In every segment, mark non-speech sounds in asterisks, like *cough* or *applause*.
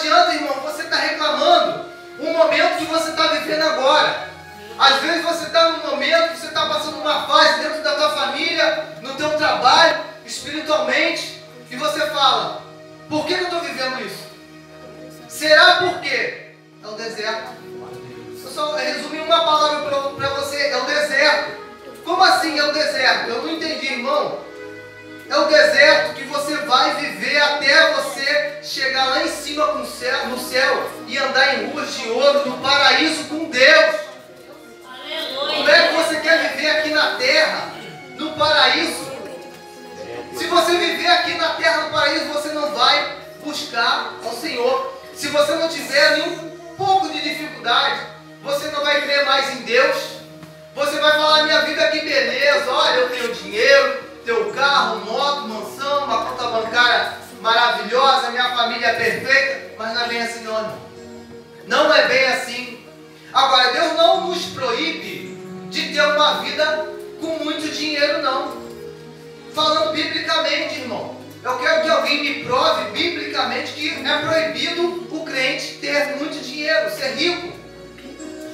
adianta, irmão, você está reclamando o momento que você está vivendo agora. Às vezes você está num momento, você está passando uma fase dentro da tua família, no teu trabalho, espiritualmente, e você fala, por que eu estou vivendo isso? Será por quê? É o deserto. Eu só resumi uma palavra para você, é o deserto. Como assim é o deserto? Eu não entendi, irmão. É o deserto que você vai viver até você chegar lá em cima céu, no céu e andar em ruas de ouro no paraíso com Deus. Aleluia. Como é que você quer viver aqui na terra, no paraíso? Se você viver aqui na terra, no paraíso, você não vai buscar ao Senhor. Se você não tiver nenhum pouco de dificuldade, você não vai crer mais em Deus. Você vai falar: minha vida que beleza, olha, eu tenho dinheiro, carro, moto, mansão, uma conta bancária maravilhosa, minha família é perfeita, mas não é bem assim não, irmão. Não é bem assim. Agora, Deus não nos proíbe de ter uma vida com muito dinheiro, não. Falando biblicamente, irmão. Eu quero que alguém me prove biblicamente que é proibido o crente ter muito dinheiro, ser rico.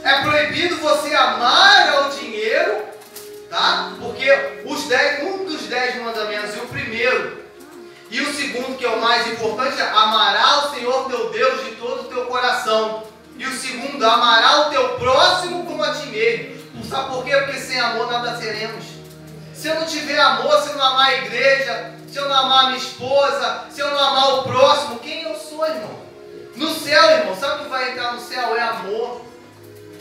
É proibido você amar ao dinheiro Tá? Porque os dez, um dos dez mandamentos, e o primeiro, e o segundo, que é o mais importante, é amará o Senhor teu Deus de todo o teu coração. E o segundo, amará o teu próximo como a ti mesmo. Sabe por quê? Porque sem amor nada seremos. Se eu não tiver amor, se eu não amar a igreja, se eu não amar a minha esposa, se eu não amar o próximo, quem eu sou, irmão? No céu, irmão, sabe o que vai entrar no céu? É amor.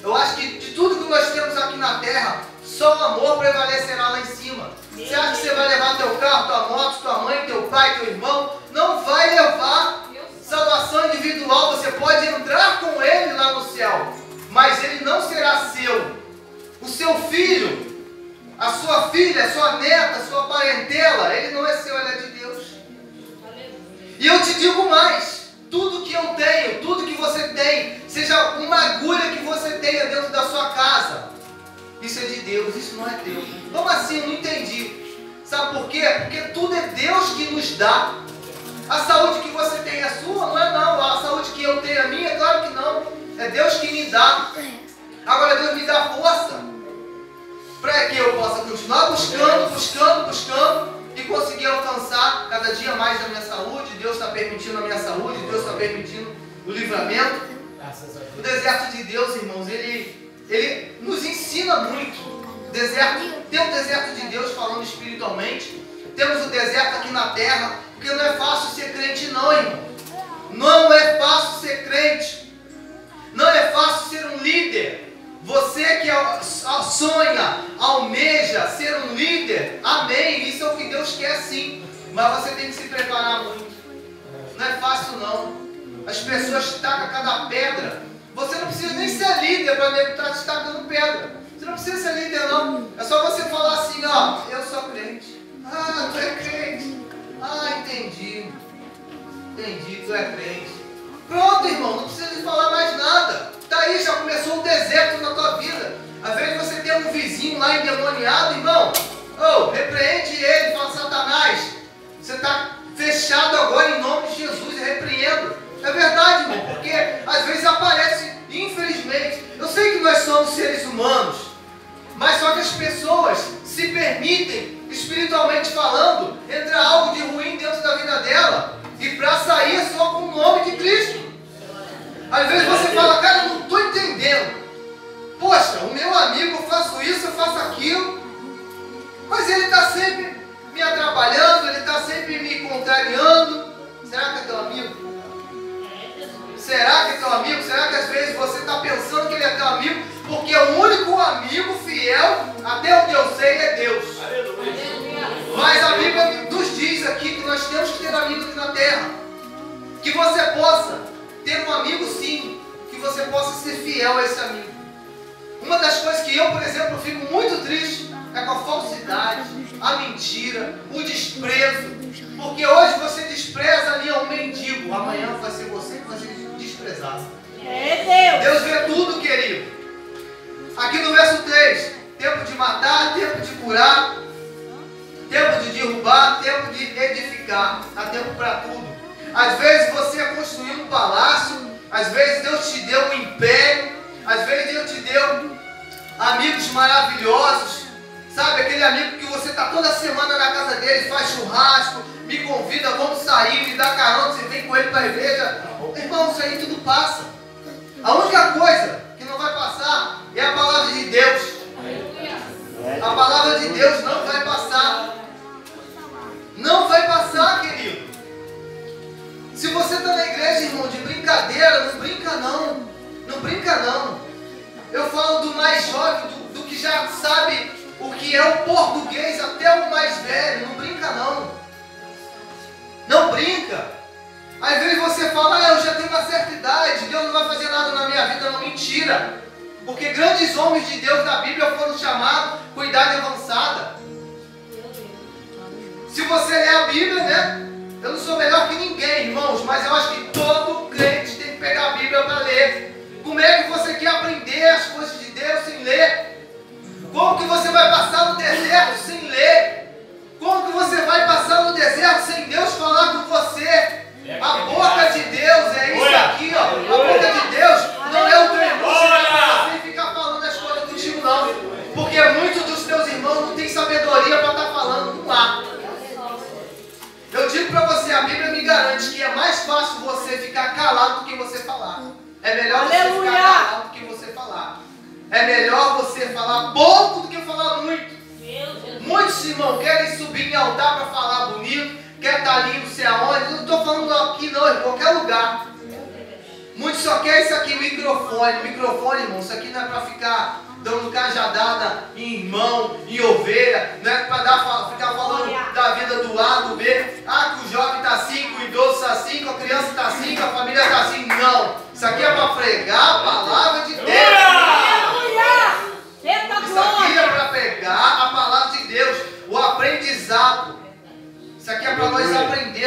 Eu acho que de tudo que nós temos aqui na terra, só o amor prevalecerá lá em cima. Você acha que você vai levar teu carro, tua moto, tua mãe, teu pai, teu irmão? Não vai levar salvação individual. Você pode entrar com ele lá no céu, mas ele não será seu. O seu filho, a sua filha, a sua neta, a sua parentela, ele não é seu, ele é de Deus. E eu te digo mais: tudo que eu tenho, tudo que você tem, seja uma agulha que você tenha dentro da sua casa, isso é de Deus, isso não é teu. Como assim? Eu não entendi. Sabe por quê? Porque tudo é Deus que nos dá. A saúde que você tem é sua? Não é não. A saúde que eu tenho é minha? Claro que não. É Deus que me dá. Agora Deus me dá força para que eu possa continuar buscando, buscando, buscando e conseguir alcançar cada dia mais a minha saúde. Deus está permitindo a minha saúde, Deus está permitindo o livramento. O deserto de Deus, irmãos, ele ele nos ensina muito. Deserto, tem o deserto de Deus falando espiritualmente, temos o deserto aqui na terra, porque não é fácil ser crente, não, irmão. Não é fácil ser crente. Não é fácil ser um líder. Você que sonha, almeja ser um líder, amém. Isso é o que Deus quer sim. Mas você tem que se preparar muito. Não é fácil não. As pessoas tacam cada pedra você não precisa nem ser líder para nego estar tá te tacando pedra. Você não precisa ser líder, não. É só você falar assim, ó, eu sou crente. Ah, tu é crente. Ah, entendi. Entendi, tu é crente. Pronto, irmão, não precisa falar mais nada. Tá aí, já começou o deserto na tua vida. Às vezes você tem um vizinho lá endemoniado, irmão. Oh, repreende ele, fala Satanás. Você está fechado agora em nome de Jesus repreendo. É verdade, irmão, porque às vezes aparece, infelizmente. Eu sei que nós somos seres humanos, mas só que as pessoas se permitem, espiritualmente falando, entrar algo de ruim dentro da vida dela e para sair só com o nome de Cristo. Às vezes você fala, cara, eu não estou entendendo. Poxa, o meu amigo, eu faço isso, eu faço aquilo, mas ele está sempre me atrapalhando, ele está sempre me contrariando. Será que é teu amigo? Será que é teu amigo? Será que às vezes você está pensando que ele é teu amigo? Porque o único amigo fiel, até onde eu sei, é Deus. Mas a Bíblia nos diz aqui que nós temos que ter amigos aqui na terra. Que você possa ter um amigo sim. Que você possa ser fiel a esse amigo. Uma das coisas que eu, por exemplo, fico muito triste é com a falsidade, a mentira, o desprezo. Porque hoje você despreza ali um mendigo, amanhã vai ser você que vai ser desprezado. É Deus. Deus vê tudo, querido. Aqui no verso 3, tempo de matar, tempo de curar, tempo de derrubar, tempo de edificar, há tempo para tudo. Às vezes você é construir um palácio Às vezes Deus te deu um império. Às vezes Deus te deu amigos maravilhosos. Sabe, aquele amigo que você está toda semana na casa dele, faz churrasco, me convida, vamos sair, me dá carona, você vem com ele para a igreja. Irmão, isso aí tudo passa. A única coisa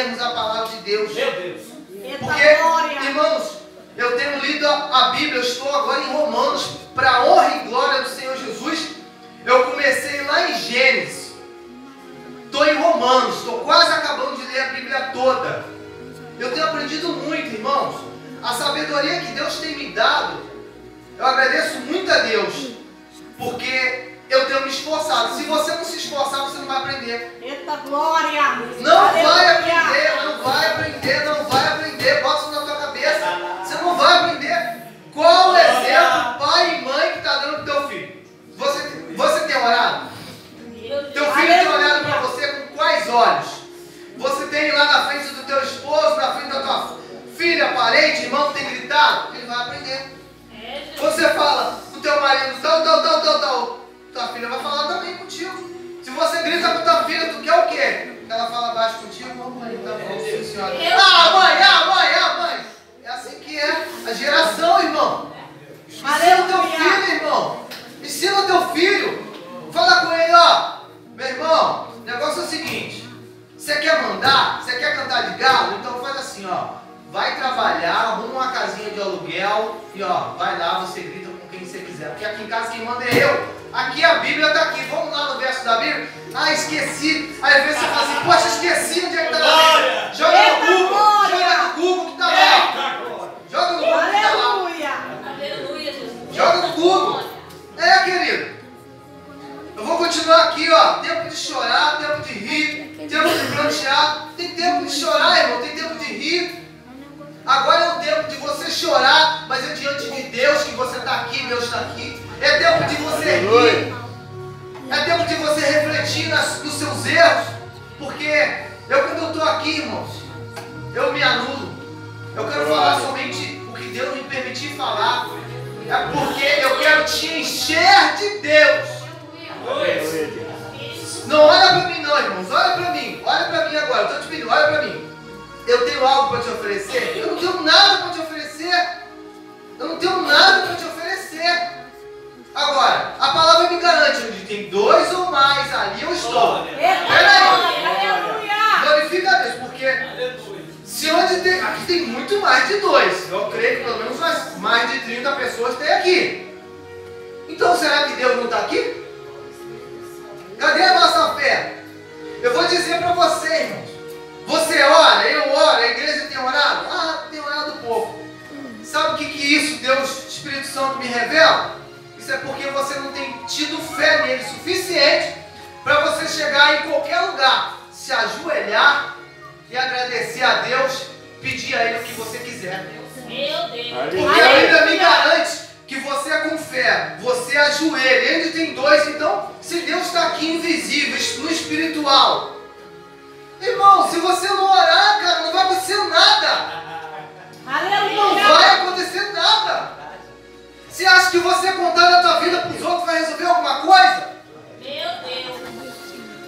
a palavra de Deus. Porque, irmãos, eu tenho lido a Bíblia, eu estou agora em Romanos, para a honra e glória do Senhor Jesus. Eu comecei lá em Gênesis. Estou em Romanos, estou quase acabando de ler a Bíblia toda. Eu tenho aprendido muito, irmãos. A sabedoria que Deus tem me dado, eu agradeço muito a Deus, porque eu tenho me esforçado. Se você não se esforçar, você não vai aprender. Eita glória! Não vai aprender, não vai aprender, não vai aprender. Bota isso na tua cabeça. Você não vai aprender. Qual o exemplo, pai e mãe, que está dando para o teu filho? Você, você tem orado? Teu filho tem olhado para você com quais olhos? Você tem lá na frente continuar aqui, ó. Tempo de chorar, tempo de rir, tempo de plantear. Tem tempo de chorar, irmão. Tem tempo de rir. Agora é o tempo de você chorar, mas é diante de Deus que você está aqui, Deus está aqui. É tempo de você rir. É tempo de você refletir nas, nos seus erros. Porque eu quando eu estou aqui, irmãos, eu me anulo. Eu quero falar somente o que Deus me permitir falar. É porque eu quero te encher de Deus. Não olha para mim não, irmãos. Olha para mim. Olha para mim agora. Eu estou te pedindo, olha para mim. Eu tenho algo para te oferecer? Eu não tenho nada para te oferecer. Eu não tenho nada para te oferecer. Agora, a palavra me garante, onde tem dois ou mais, ali eu estou. Peraí. Glorifica a Deus, porque se onde tem. Aqui tem muito mais de dois. Eu creio que pelo menos mais de 30 pessoas tem aqui. Então será que Deus não está aqui? Cadê a nossa fé? Eu vou dizer para você, irmãos. Você ora, eu oro, a igreja tem orado? Ah, tem orado pouco. Sabe se isso Deus, Espírito Santo me revela, isso é porque você não tem tido fé nele suficiente para você chegar em qualquer lugar, se ajoelhar e agradecer a Deus, pedir a Ele o que você quiser. Meu Deus. Porque a Bíblia me garante que você é com fé, você ajoelha. Ele tem dois, então, se Deus está aqui invisível, no espiritual, irmão, se você não orar, cara, não vai acontecer nada. Não vai acontecer nada. Você acha que você contar a tua vida para os outros vai resolver alguma coisa? Meu Deus.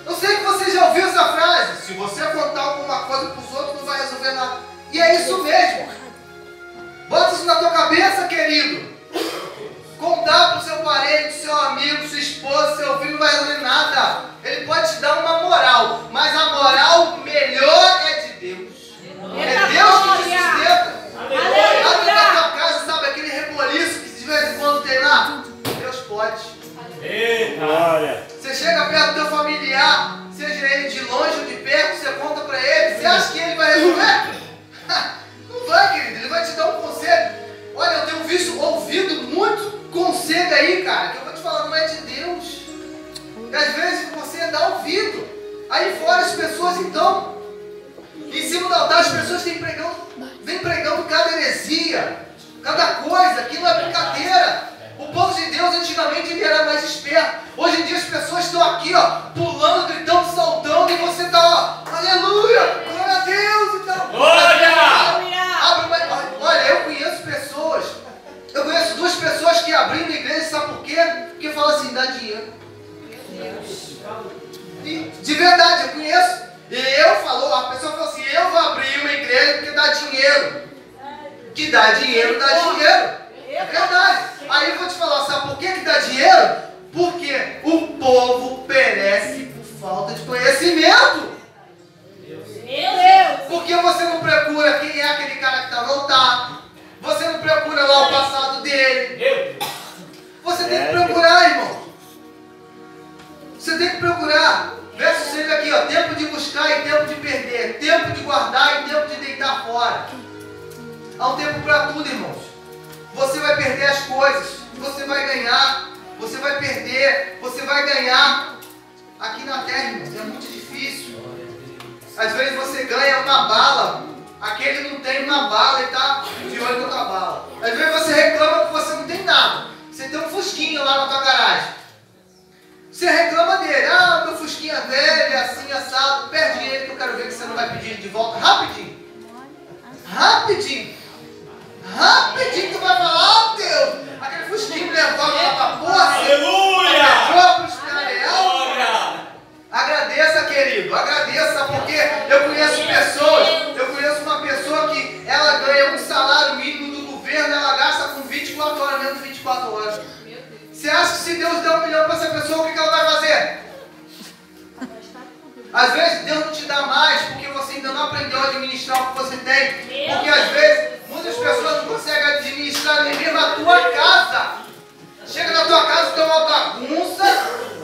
Eu sei que você já ouviu essa frase. Se você contar alguma coisa para os outros, não vai resolver nada. E é isso mesmo. Bota isso na tua cabeça, querido. Contar para o seu parente, seu amigo, sua esposa, seu filho não vai resolver nada. Ele pode te dar uma moral, mas a moral melhor é de Deus. É Deus que te sustenta. Lá dentro da tua casa, sabe aquele reboliço que de vez em quando tem lá? Deus pode. Glória. Você chega perto do teu familiar, seja ele de longe ou de perto, você conta para ele, você acha que ele vai resolver? *laughs* Não vai, querido, ele vai te dar um conselho. Olha, eu tenho visto, ouvido muito conselho aí, cara, que eu vou te falar, não é de Deus. E às vezes você dá ouvido. Aí fora as pessoas então, em cima do altar as pessoas têm pregando, vem pregando cada heresia, cada coisa, aquilo é brincadeira. O povo de Deus antigamente ele era mais esperto. Hoje em dia as pessoas estão aqui, ó, pulando, verdade, eu conheço. E eu falou, a pessoa falou assim, eu vou abrir uma igreja porque dá dinheiro. Que dá dinheiro, dá dinheiro. É verdade. Aí eu vou te falar, sabe por que, que dá dinheiro? Porque o povo perece por falta de conhecimento. Meu Deus. Porque você não procura quem é aquele cara que está no altar. Você não procura lá o passado dele. Você tem que procurar, irmão. Você tem que procurar. Verso 6 aqui, ó. Tempo de buscar e tempo de perder. Tempo de guardar e tempo de deitar fora. Há um tempo para tudo, irmãos. Você vai perder as coisas. Você vai ganhar. Você vai perder. Você vai ganhar. Aqui na terra, irmãos, é muito difícil. Às vezes você ganha uma bala, aquele não tem uma bala e tá de olho na bala. Às vezes você reclama que você não tem nada. Você tem um fusquinha lá na tua garagem. Você reclama dele, ah, meu fusquinha velho, é assim, assado, perde ele que eu quero ver que você não vai pedir ele de volta rapidinho. Rapidinho. Rapidinho tu vai falar, oh Deus, aquele fusquinho levava lá pra poça. Aleluia! Glória! Agradeça, querido, agradeça, porque eu conheço pessoas, eu conheço uma pessoa que ela ganha um salário Às vezes Deus não te dá mais porque você ainda não aprendeu a administrar o que você tem. Porque às vezes muitas pessoas não conseguem administrar nem mesmo a tua casa. Chega na tua casa, tem uma bagunça.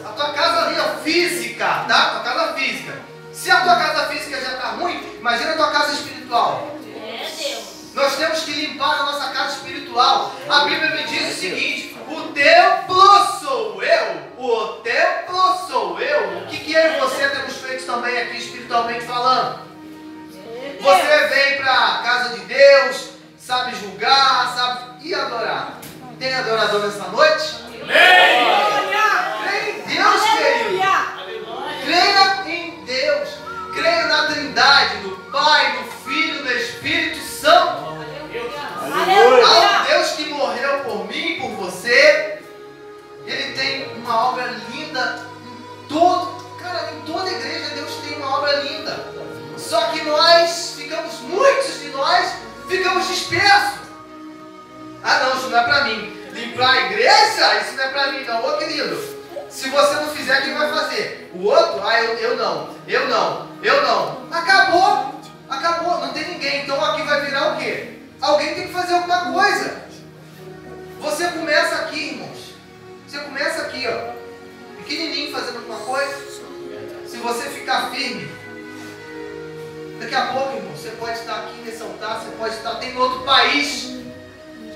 A tua casa ali é física, tá? Tua casa física. Se a tua casa física já está ruim, imagina a tua casa espiritual. É Deus. Nós temos que limpar a nossa casa espiritual. A Bíblia me diz o seguinte: o templo sou eu. O templo sou eu. O que, que eu e você temos feito também aqui espiritualmente falando? Você vem para a casa de Deus, sabe julgar, sabe e adorar. Tem adorador nessa noite? Creia em Deus, querido.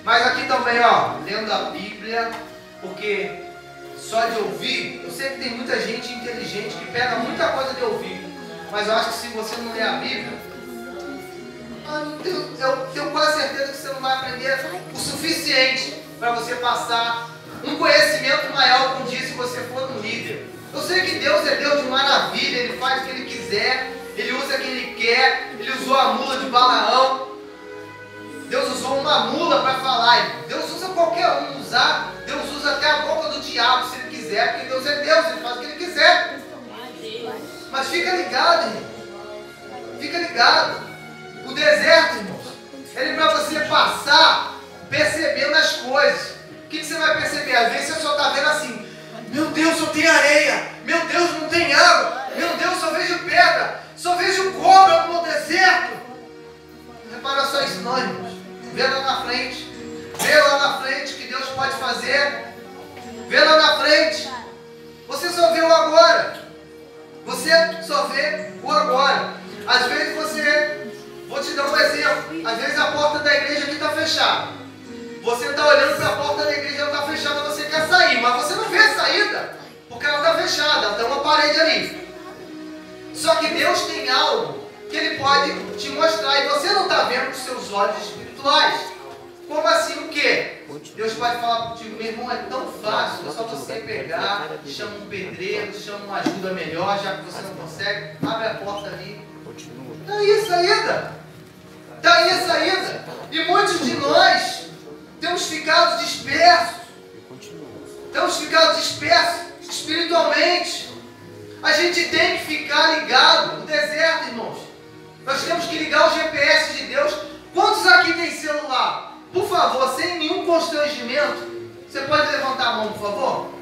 Mas aqui também, ó, lendo a Bíblia, porque só de ouvir, eu sei que tem muita gente inteligente que pega muita coisa de ouvir, mas eu acho que se você não ler a Bíblia, ah, eu tenho, eu tenho quase certeza que você não vai aprender o suficiente para você passar um conhecimento maior um dia se você for um líder. Eu sei que Deus é Deus de maravilha, Ele faz o que Ele quiser, Ele usa quem Ele quer, Ele usou a mula de Balaão, Deus usou uma mula para falar. Deus usa qualquer um usar. Deus usa até a boca do diabo se ele quiser, porque Deus é Deus, ele faz o que ele quiser. Mas fica ligado, irmão. Fica ligado. O deserto, irmãos, ele é para você passar percebendo as coisas. O que, que você vai perceber? Às vezes você só está vendo assim: Meu Deus, só tem areia. Meu Deus, não tem água. Meu Deus, ficado dispersos. Temos ficado dispersos espiritualmente. A gente tem que ficar ligado no deserto, irmãos. Nós temos que ligar o GPS de Deus. Quantos aqui tem celular? Por favor, sem nenhum constrangimento, você pode levantar a mão, por favor?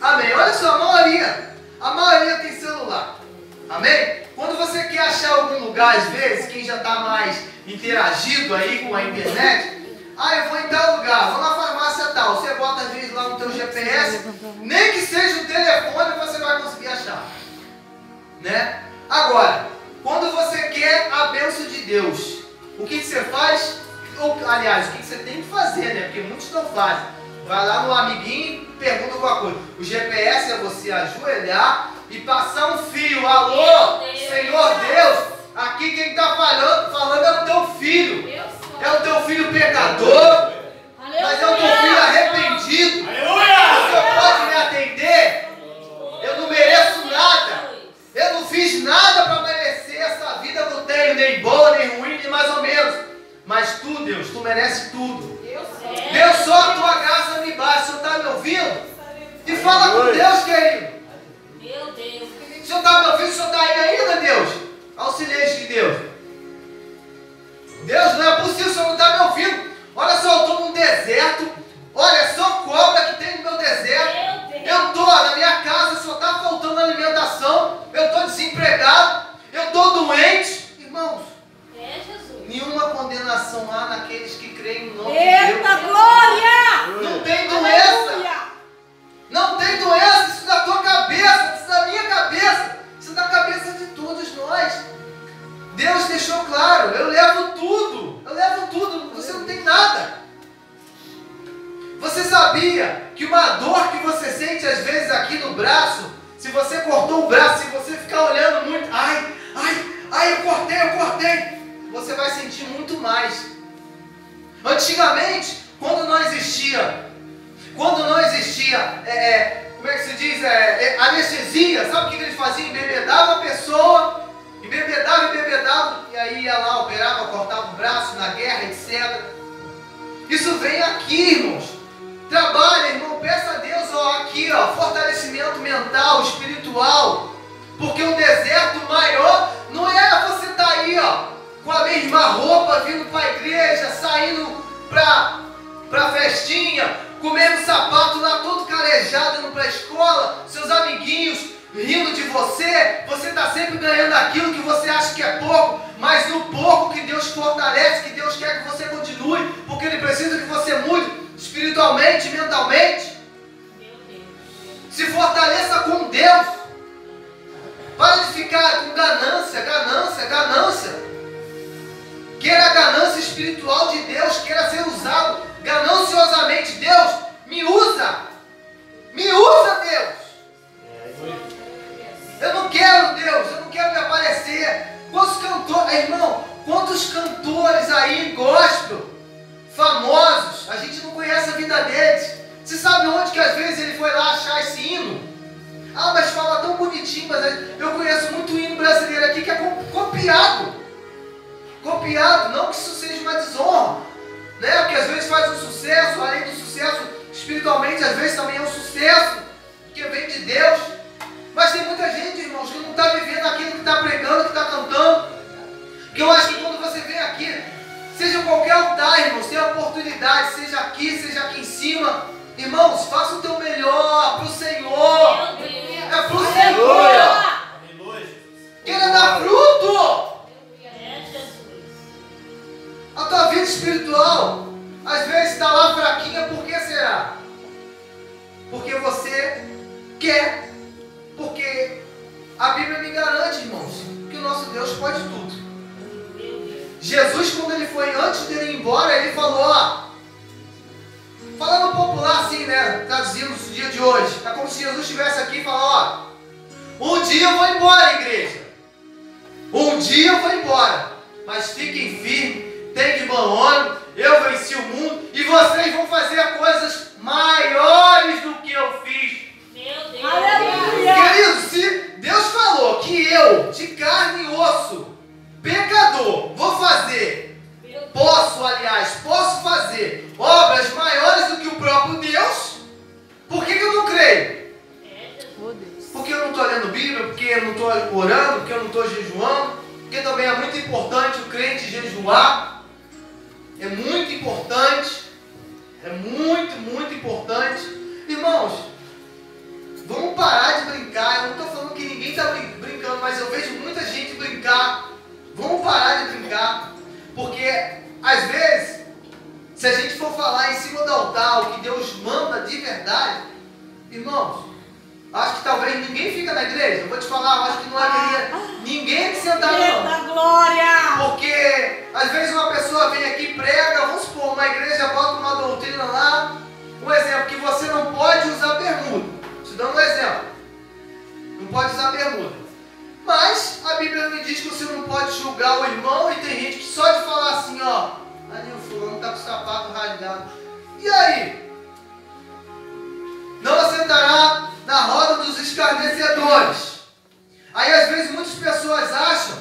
Amém. Olha só, a maioria. A maioria tem celular. Amém? Quando você quer achar algum lugar, às vezes, quem já está mais interagido aí com a internet, ah, eu vou em tal lugar, vou na farmácia tal. Você bota às vezes lá no teu GPS, nem que seja o telefone você vai conseguir achar. Né? Agora, quando você quer a bênção de Deus, o que, que você faz? Ou, aliás, o que, que você tem que fazer, né? Porque muitos não fazem. Vai lá no amiguinho e pergunta alguma coisa. O GPS é você ajoelhar e passar um fio. Alô, Senhor Deus, aqui quem está falando, falando é o teu filho. É o pecador, mas o teu filho arrependido. Aleluia! Você pode me atender? Eu não mereço nada. Eu não fiz nada para merecer essa vida que eu tenho, nem boa, nem ruim, nem mais ou menos. Mas tu, Deus, tu merece tudo. Deus, só a tua graça me basta. O senhor está me ouvindo? E fala com Deus, querido. Meu Deus. O senhor está me ouvindo? O senhor está aí ainda, Deus? Auxiliante de Deus. Deus, não é possível, o senhor não está me ouvindo. Olha só, eu estou num deserto. Olha, é só cobra que tem no meu deserto. Eu estou na minha casa, só está faltando alimentação. Eu estou desempregado. Eu estou doente. Irmãos, É, nenhuma condenação há naqueles que creem no nome de Eita Deus. glória! Roupa, vindo para a igreja, saindo para para festinha, comendo sapato lá todo calejado, indo para a escola, seus amiguinhos rindo de você, você está sempre ganhando aquilo que você acha que é pouco, mas no pouco que Deus fortalece, que Deus quer que você continue, porque Ele precisa que você mude espiritualmente, mentalmente. Se fortaleça com Deus. Para de ficar com ganância, ganância, ganância. Queira a ganância espiritual de Deus, queira ser usado gananciosamente. Deus, me usa. Me usa, Deus. Eu não quero, Deus, eu não quero me aparecer. Quantos cantores, ah, irmão, quantos cantores aí gostam? famosos, a gente não conhece a vida deles. Você sabe onde que às vezes ele foi lá achar esse hino? Ah, mas fala tão bonitinho, mas eu conheço muito hino brasileiro aqui que é copiado. Copiado, não que isso seja uma desonra, né? Porque às vezes faz um sucesso, além do sucesso espiritualmente, às vezes também é um sucesso que vem de Deus. Mas tem muita gente, irmãos, que não está vivendo aquilo que está pregando, que está cantando. Que eu acho que quando você vem aqui, seja qualquer altar, irmãos, tem oportunidade, seja aqui, seja aqui em cima. Irmãos, faça o teu melhor para o Senhor. É para o Senhor. Aleluia. Queira dar fruto. Tua vida espiritual, às vezes está lá fraquinha, por que será? Porque você quer, porque a Bíblia me garante, irmãos, que o nosso Deus pode tudo. Jesus, quando ele foi, antes dele ir embora, ele falou, ó, falando popular assim, né, traduzindo no dia de hoje, é como se Jesus estivesse aqui e falou, ó, um dia eu vou embora, igreja, um dia eu vou embora, mas fiquem firmes, tem de bom ânimo, eu venci o mundo, e vocês vão fazer coisas maiores do que eu fiz. Meu Deus. Aleluia. Querido, se Deus falou que eu, de carne e osso, pecador, vou fazer, posso, aliás, posso fazer obras maiores do que o próprio Deus, por que, que eu não creio? É. Porque eu não estou lendo Bíblia, porque eu não estou orando, porque eu não estou jejuando, porque também é muito importante o crente jejuar. É muito importante. É muito, muito importante. Irmãos, vamos parar de brincar. Eu não estou falando que ninguém está brincando, mas eu vejo muita gente brincar. Vamos parar de brincar. Porque, às vezes, se a gente for falar em cima do altar o que Deus manda de verdade, irmãos, acho que talvez ninguém fica na igreja. Eu vou te falar, eu acho que não haveria ninguém que sentado não. Eita glória! Porque às vezes uma pessoa vem aqui e prega, vamos supor, uma igreja bota uma doutrina lá, um exemplo, que você não pode usar bermuda. Te dando um exemplo. Não pode usar bermuda. Mas a Bíblia me diz que você não pode julgar o irmão e tem gente que só de falar assim, ó, ali o fulano tá com o sapato rasgado. E aí? Não assentará na roda dos escarnecedores. Aí às vezes muitas pessoas acham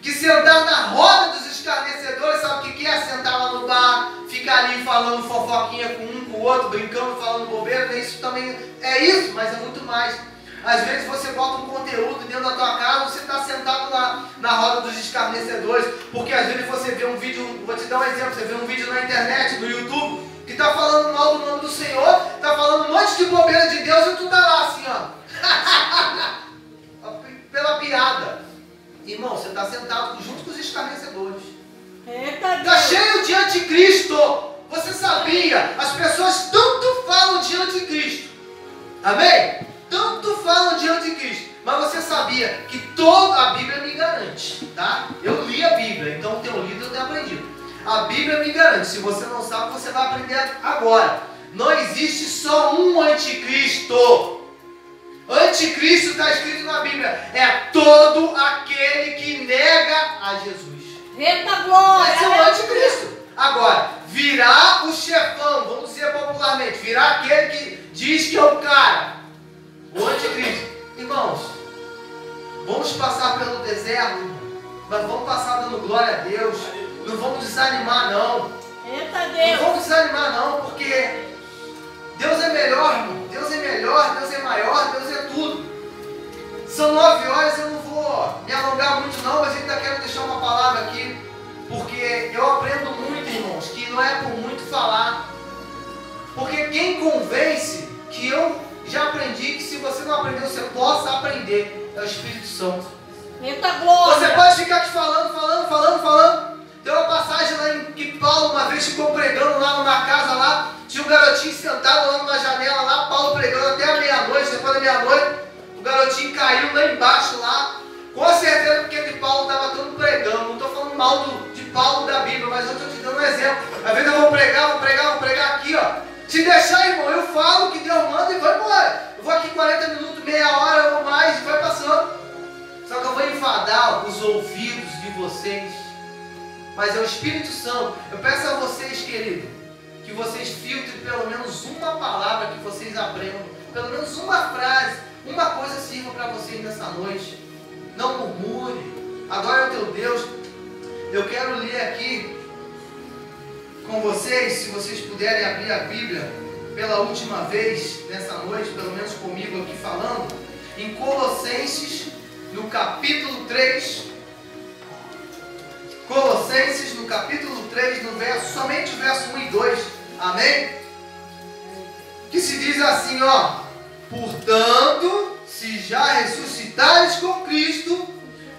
que sentar na roda dos escarnecedores, sabe o que é? Sentar lá no bar, ficar ali falando fofoquinha com um, com o outro, brincando, falando bobeira, isso também é isso, mas é muito mais. Às vezes você bota um conteúdo dentro da tua casa, você está sentado lá na roda dos escarnecedores, porque às vezes você vê um vídeo, vou te dar um exemplo, você vê um vídeo na internet, no YouTube, que está falando mal do nome do Senhor, está falando um monte de bobeira de Deus e tu tá lá assim, ó. *laughs* Pela piada. Irmão, você está sentado junto com os escarnecedores. Está cheio de anticristo. Você sabia? As pessoas tanto falam de anticristo. Amém? Tanto falam de anticristo. Mas você sabia que toda a Bíblia me garante, tá? Eu li a Bíblia, então tenho lido e eu tenho aprendido. A Bíblia me garante. Se você não sabe, você vai aprender agora. Não existe só um anticristo. Anticristo está escrito na Bíblia. É todo aquele que nega a Jesus. Eita glória! Esse é o anticristo. Agora, virá o chefão, vamos dizer popularmente, virá aquele que diz que é o cara. O anticristo. Irmãos, vamos passar pelo deserto, mas vamos passar dando glória a Deus. Não vamos desanimar, não. Eita Não Deus! vamos desanimar, não, porque Deus é melhor, irmão. Deus é melhor, Deus é maior, Deus é tudo. São nove horas, eu não vou me alongar muito, não, mas ainda quero deixar uma palavra aqui, porque eu aprendo muito, irmãos, que não é por muito falar. Porque quem convence, que eu já aprendi, que se você não aprendeu, você possa aprender, é o Espírito Santo. Eita Você glória! pode ficar aqui falando, falando, falando, falando. Tem uma passagem lá em que Paulo uma vez ficou pregando lá numa casa lá. Tinha um garotinho sentado lá numa janela lá, Paulo pregando até a meia-noite, depois da meia-noite, o garotinho caiu lá embaixo lá. Com certeza porque de Paulo estava todo pregando. Não estou falando mal do, de Paulo da Bíblia, mas eu estou te dando um exemplo. Às vezes eu vou pregar, vou pregar, vou pregar aqui, ó. Se deixar, irmão, eu falo que Deus manda e vou embora. Eu vou aqui 40 minutos, meia hora ou mais e vai passando. Só que eu vou enfadar os ouvidos de vocês. Mas é o Espírito Santo. Eu peço a vocês, querido, que vocês filtrem pelo menos uma palavra que vocês aprendam pelo menos uma frase, uma coisa sirva para vocês nessa noite. Não murmure. Adore o teu Deus. Eu quero ler aqui com vocês, se vocês puderem abrir a Bíblia pela última vez nessa noite, pelo menos comigo aqui falando, em Colossenses, no capítulo 3. Colossenses, no capítulo 3, no verso, somente o verso 1 e 2. Amém? Que se diz assim, ó. Portanto, se já ressuscitares com Cristo,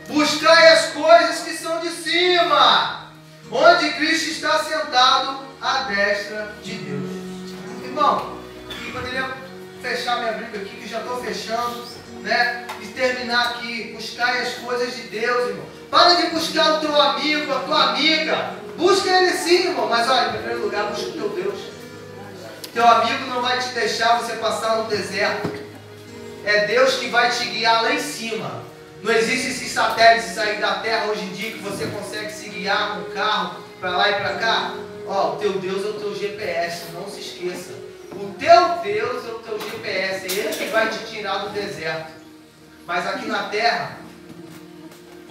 buscai as coisas que são de cima, onde Cristo está sentado à destra de Deus. Irmão, eu poderia fechar minha Bíblia aqui, que já estou fechando, né? E terminar aqui, buscai as coisas de Deus, irmão. Para de buscar o teu amigo, a tua amiga. Busca ele sim, irmão. Mas olha, em primeiro lugar, busca o teu Deus. Teu amigo não vai te deixar você passar no deserto. É Deus que vai te guiar lá em cima. Não existe esses satélites aí da Terra hoje em dia que você consegue se guiar com o carro para lá e para cá. Ó, o teu Deus é o teu GPS, não se esqueça. O teu Deus é o teu GPS, é Ele que vai te tirar do deserto. Mas aqui na Terra,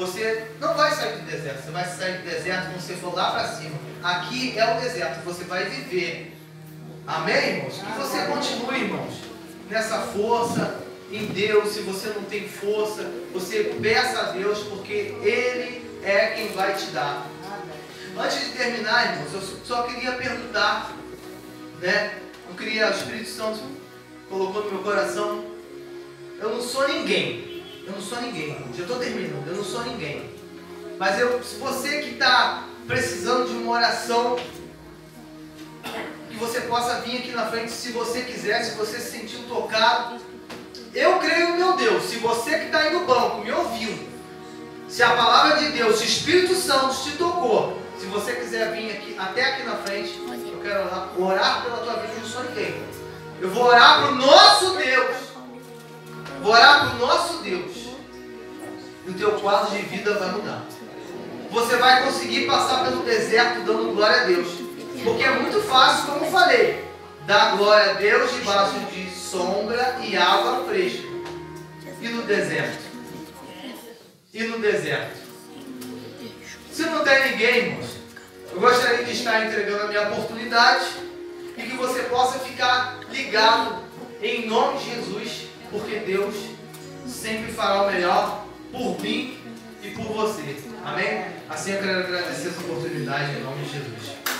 você não vai sair do deserto. Você vai sair do deserto quando você for lá para cima. Aqui é o deserto, você vai viver. Amém, irmãos? Que você continue, irmãos, nessa força em Deus. Se você não tem força, você peça a Deus, porque Ele é quem vai te dar. Antes de terminar, irmãos, eu só queria perguntar, né? Eu queria, o Espírito Santo colocou no meu coração. Eu não sou ninguém. Eu não sou ninguém. Já estou terminando. Eu não sou ninguém. Mas eu, se você que está precisando de uma oração, que você possa vir aqui na frente, se você quiser, se você se sentiu tocado. Eu creio no meu Deus. Se você que está aí no banco me ouvindo, se a palavra de Deus, se o Espírito Santo te tocou, se você quiser vir aqui até aqui na frente, eu quero orar, orar pela tua vida, eu não sou ninguém. Eu vou orar para o nosso Deus. Vou orar para o nosso Deus. E o teu quadro de vida vai mudar. Você vai conseguir passar pelo deserto dando glória a Deus. Porque é muito fácil, como eu falei, dar glória a Deus debaixo de sombra e água fresca. E no deserto? E no deserto? Se não tem ninguém, irmãos, eu gostaria de estar entregando a minha oportunidade e que você possa ficar ligado em nome de Jesus, porque Deus sempre fará o melhor por mim e por você. Amém? Assim eu quero agradecer essa oportunidade em nome de Jesus.